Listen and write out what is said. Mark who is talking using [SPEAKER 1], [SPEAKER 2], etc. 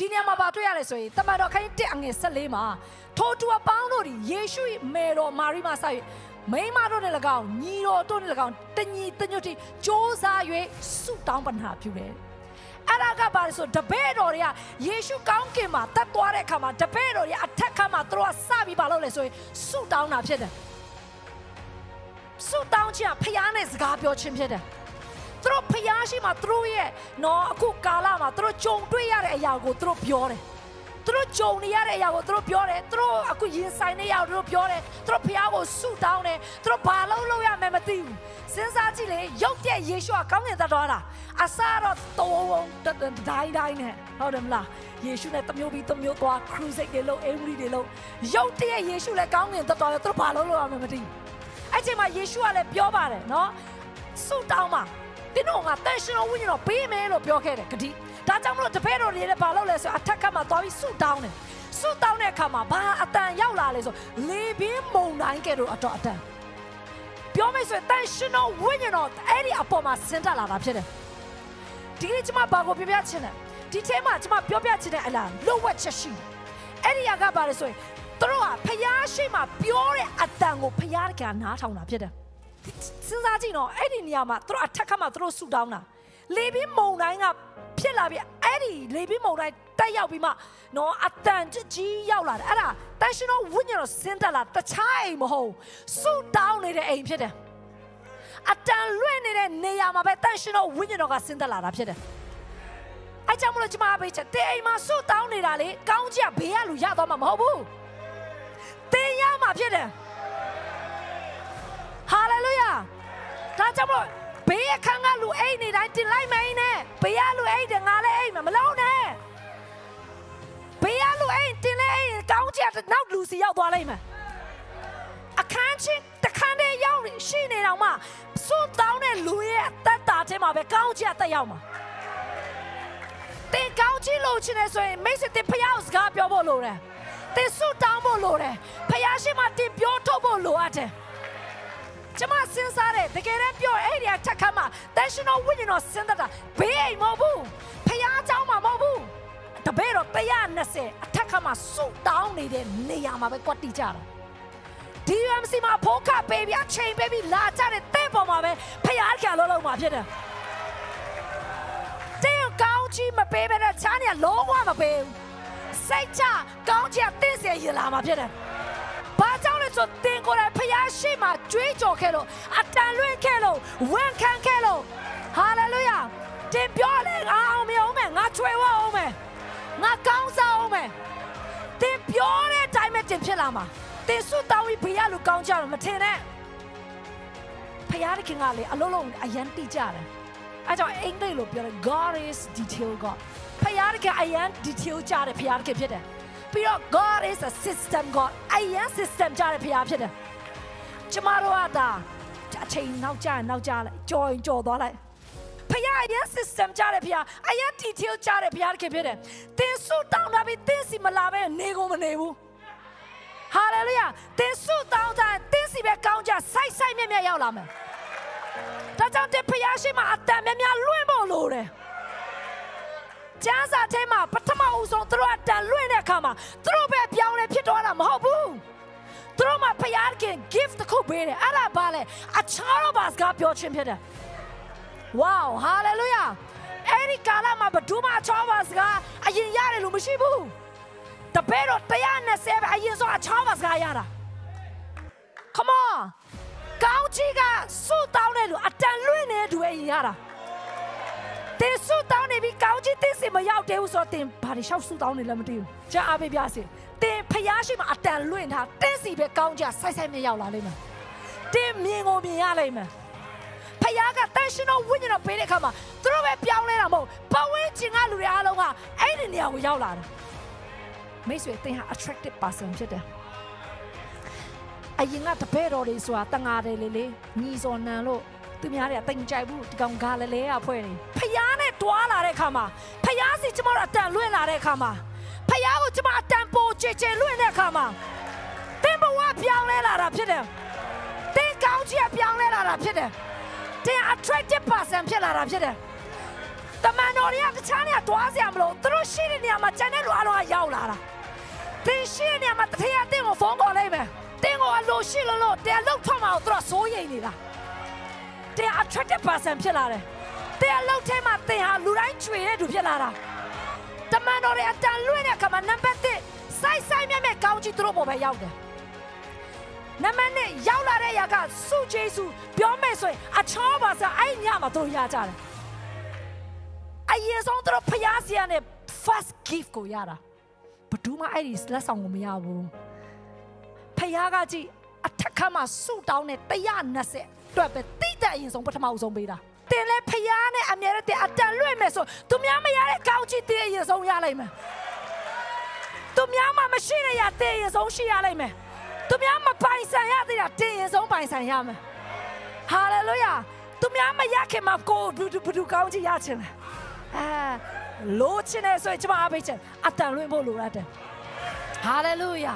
[SPEAKER 1] ဒီနေရာမှာပါတွေ့ရလဲဆိုရင်တမန်တော်ခိုင်းတက်အငယ်14မှာထိုသူအပေါင်းတို့ဒီယေရှု၏မေတော်မာရိမဆိုင်မိမတို့နဲ့၎င်းညီတော်တို့နဲ့၎င်းတညီတညွတ်တီစ조사၍ဆုတောင်းပန်ဟာပြုတယ်အဲ့ဒါကပါဆိုတပည့်တော်တွေကယေရှုကောင်းကင်မှာတက်သွားတဲ့အခါမှာတပည့်တော်တွေအထက်ခါမှာသူတို့ကစပြီးပါလို့လဲဆိုရင်ဆုတောင်းတာဖြစ်တယ်ဆုတောင်းခြင်းကဖခင်နဲ့စကားပြောခြင်းဖြစ်တယ် သူတို့ဖျားရှိမှသူတို့ရဲ့နော်အခုကာလမှာသူတို့ကြုံတွေ့ရတဲ့အရာကိုသူတို့ပြောတယ်သူတို့ကြုံနေရတဲ့အရာကိုသူတို့ပြောတယ်သူတို့အခုရင်ဆိုင်နေရအောင်သူတို့ပြောတယ်သူတို့ဖျားကိုဆုတောင်းတယ်သူတို့ဘာလုပ်လို့ရမယ်မသိဘူးစဉ်းစားကြည့်လေရုပ်တဲ့ယေရှုကကောင်းကင်သက်သွားတာအစားတော့တော်ဝုံတိုင်းတိုင်းနဲ့ဟုတ်တယ်မလားယေရှုနဲ့တမျိုးပြီးတမျိုးသွား crusade တွေလုပ် every တွေလုပ်ရုပ်တဲ့ယေရှုလည်းကောင်းကင်သက်သွားတယ်သူတို့ဘာလုပ်လို့ရမယ်မသိဘူးအဲ့ချိန်မှာယေရှုကလည်းပြောပါတယ်နော်ဆုတောင်းပါ တင်းတို့ကတန်ရှင်တော်ဝိညာဉ်တော်ပေးမယ်လို့ပြောခဲ့တယ်ဂတိဒါကြောင့်မလို့တပည့်တော်တွေလည်းဘာလုပ်လဲဆိုအထက်ကမှသွားပြီးဆုတောင်းတယ်ဆုတောင်းတဲ့အခါမှာဘာအတန်ရောက်လာလဲဆိုလေပြင်းမုန်တိုင်းကဲ့သို့အတော်အတန်ပြောမယ်ဆိုရင်တန်ရှင်တော်ဝိညာဉ်တော်အဲ့ဒီအပေါ်မှာဆင်းတက်လာတာဖြစ်တယ်ဒီနေ့ကျွန်မဘာကိုပြောပြချင်လဲဒီထဲမှာကျွန်မပြောပြချင်တဲ့အလားလွတ်ဝက်ချက်ရှိတယ်အဲ့ဒီကဘာလဲဆိုရင်သူတို့ကဖျားရှိမှပြောတဲ့အတန်ကိုဖျားကနားထောင်တာဖြစ်တယ် စဉ်းစားကြည့်နော်အဲ့ဒီနေရာမှာသူတို့အထက်ကမှသူတို့ဆူတောင်းတာလေပြင်းမုန်တိုင်းကဖြစ်လာပြီးအဲ့ဒီလေပြင်းမုန်တိုင်းတက်ရောက်ပြီးမှနော်အတန်ကြီးရောက်လာတယ်အဲ့ဒါတန်ရှင်တော်ဝိညာဉ်တော်ဆင်းသက်လာတခြားအိမ်မဟုတ်ဆူတောင်းနေတဲ့အိမ်ဖြစ်တယ်အတန်လွင့်နေတဲ့နေရာမှာပဲတန်ရှင်တော်ဝိညာဉ်တော်ကဆင်းသက်လာတာဖြစ်တယ်အဲကြောင့်မလို့ကျွန်မအပေးချက်တေအိမ်မှာဆူတောင်းနေတာလေကောင်းကြီးကဘေးကလူရတော့မှာမဟုတ်ဘူးတင်းရမှာဖြစ်တယ် ဟာလေလုယာဒါကြောင့်မို့ဘေးအခန်းကလူအိတ်နေတိုင်းတင်လိုက်မယ်နဲ့ဘေးကလူအိတ်တယ်ငါလည်းအိတ်မယ်မလုံးနဲ့ဘေးကလူအိတ်တင်လဲအိတ်ကောင်းချက်နောက်လူစီရောက်သွားလိုက်မယ်အခန်းချင်းတခန်းတည်းရောက်ရှိနေတော့မှစွတ်တောင်းတဲ့လူရဲ့အသက်တာထဲမှာပဲကောင်းချက်တက်ရောက်မှာတင်ကောင်းချီလို့ချင်တယ်ဆိုရင်မိတ်ဆွေတင်ဖျားစကားပြောဖို့လိုတယ်တင်စွတ်တောင်းဖို့လိုတယ်ဖျားရှိမှတင်ပြောထုတ်ဖို့လိုအပ်တယ် ကျမစဉ်းစားတယ်တကယ်တမ်းပြောအဲ့ဒီအချက်ခါမှာတန်ရှင်တော်ဝိညာဉ်တော်စဉ်းစားတာဘေးအိမ်မဟုတ်ဘူးဖះเจ้าမှာမဟုတ်ဘူးတပည့်တော်120အထက်ခါမှာစုတောင်းနေတဲ့နေရာမှာပဲကွက်တီကြတာ DMC မှာဖိုးခပေးပြီးအချိန်ပေးပြီးလာကြတဲ့တဲ့ပေါ်မှာပဲဖះခါလုံးလုံးမှာဖြစ်တယ်တဲ့ကောင်းကြီးမပေးဘဲနဲ့ချားနေလုံးဝမပေးဘူးစိတ်ချကောင်းချတင့်စေရလာမှာဖြစ်တယ်ဘာကြောင့်လဲ ဆိုတင်ကိုယ်တိုင်ဖျားရှိမှကြွေးကြော်ခဲ့လို့အတန်လွင့်ခဲ့လို့ဝန်ခံခဲ့လို့ဟာလေလုယာတင်ပြောလေငါအောင်မအောင်မယ်ငါချွေဝအောင်မယ်ငါကောင်းစားအောင်မယ်တင်ပြောတဲ့အတိုင်းပဲတင်ဖြစ်လာမှာတင်စွတောင်းပြီးဘေးရလူကောင်းကြတော့မထင်နဲ့ဖျားတခင်ကလေအလုံးလုံးအရန်တိကြတယ်အဲကြောင့်အင်္ဂလိပ်လိုပြောတယ် God is detail God ဖျားတခင်အရန် detail ကြတယ်ဖျားတခင်ဖြစ်တယ် ပြီးတော့ God is a system God အယံ system ကြတဲ့ဖရားဖြစ်တယ်ကျမတို့ကဒါအချိန်နောက်ကျရင်နောက်ကျလိုက်ကြော်ရင်ကြော်သွားလိုက်ဖရားအယံ system ကြတဲ့ဖရားအယံ detail ကြတဲ့ဖရားခင်ဖြစ်တယ်တင်းစုတောင်းတာပြီးတင်းစီမလာပဲနေကုန်မနေဘူးဟာလေလုယာတင်းစုတောင်းတာတင်းစီပဲကောင်းကြစိုက်စိုက်မြက်မြက်ရောက်လာမယ်ဒါကြောင့်တင်းဖရားရှိမှအတန်မြက်မြက်လွင့်ဖို့လိုတယ် ကျမ်းစာထဲမှာပထမဦးဆုံးသူတို့အတန်လွင့်တဲ့အခါမှာသူတို့ပဲပြောင်းလဲဖြစ်သွားတာမဟုတ်ဘူးသူတို့မှာဖခင် gift တစ်ခုပေးတယ်အဲ့ဒါဘာလဲအခြားတော့ဘာစကားပြောခြင်းဖြစ်တယ် wow hallelujah အဲ့ဒီကာလမှာဘဒူးမအခြားဘာစကားအရင်ရတယ်လို့မရှိဘူးတပည့်တော့120ပဲအရင်ဆုံးအခြားဘာစကားရတာ come on ကောင်းကြီးကစွတ်တောင်းတယ်လို့အတန်လွင့်နေတဲ့သူအရင်ရတာ တင်ဆူတောင်းနေပြီကောင်းကြီးတင်းစီမရောက်သေးဘူးဆိုတော့တင်ဘာတွေရှောက်ဆူတောင်းနေလဲမသိဘူးကြားအားပေးပြစေတင်ဖျားရှိမှအတန်လွင့်ထားတင်းစီပဲကောင်းကြဆိုက်ဆိုက်မြရောက်လာလိမ့်မယ်တင်မြင်ကိုမြင်ရလိမ့်မယ်ဖျားကတန်ရှင်တော်ဝိညာဉ်တော်ပေးတဲ့အခါမှာသူတို့ပဲပြောင်းလဲတာမဟုတ်ပဝင်းကျင်ကလူတွေအားလုံးကအဲ့ဒီနေရာကိုရောက်လာတယ်မိတ်ဆွေတင်ဟာ attractive person ဖြစ်တယ်အရင်ကတပည့်တော်တွေဆိုတာတငါတယ်လေလေညီစော်နန်လို့သူများတွေကတိမ်ကြိုက်ဘူးဒီကောင်ဂါလလဲရဖွဲ့နေဖျားနဲ့ တွားလာတဲ့ခါမှာဖျားစီကျမတို့အတန်လွင့်လာတဲ့ခါမှာဖျားကိုကျမအတန်ပိုချေချေလွင့်တဲ့ခါမှာတင်းဘဝပြောင်းလဲလာတာဖြစ်တယ်တင်းကောင်းကြီးပြောင်းလဲလာတာဖြစ်တယ်တင်း attractive person ဖြစ်လာတာဖြစ်တယ်တမန်တော်တွေကတခြားနေရာတွားစရာမလိုသူတို့ရှိတဲ့နေရာမှာကျန်တဲ့လူအလုံးကရောက်လာတာတင်ရှိတဲ့နေရာမှာတထရအတင်းကိုဖုန်းခေါ်လိုက်မယ်တင်းကိုအလိုရှိလို့လို့တရားလောက်ထွက်မှာကိုသူတို့စိုးရိမ်နေတာတရား attractive person ဖြစ်လာတယ် တရားလောက်ထဲမှာတင်ဟာလူတိုင်းကျွေတဲ့သူဖြစ်လာတာတမန်တော်တွေအတန်လွင့်တဲ့အခါမှာနံပါတ်1စိုက်စိုက်မြဲမြဲကောင်းကြီးသူတို့ပေါ်ပဲရောက်တယ်နံပါတ်2ရောက်လာတဲ့ຢာကစုဂျေစုပြောမယ်ဆိုရင်အချောပါစားအဲ့ညမှာသူတို့ရကြတယ်အရင်ဆုံးသူတို့ဖျားစီရနဲ့ first gift ကိုရတာဘယ်သူမှအဲ့ဒီလက်ဆောင်ကိုမရဘူးဖျားကကြည့်အထက်ခါမှာစုတောင်းတဲ့120အတွက်ပဲတိတဲ့အရင်ဆုံးပထမဆုံးပေးတာ တင်လဲဖျားနဲ့အမြဲတည်းအတန်လွင့်မယ်ဆိုသူများမရတဲ့ကောင်းချီတည်းအရင်ဆုံးရလိုက်မယ်သူများမှမရှိတဲ့ရတည်းအရင်ဆုံးရှိရလိုက်မယ်သူများမပိုင်ဆိုင်ရသေးတာတင်ရင်ဆုံးပိုင်ဆိုင်ရမယ်ဟာလေလုယာသူများမရခင်မှာကိုဘဒူဘဒူကောင်းချီရချင်တယ်အဲလိုချင်တယ်ဆိုရင်ကျွန်မအားပေးချင်အတန်လွင့်ဖို့လိုရတယ်ဟာလေလုယာ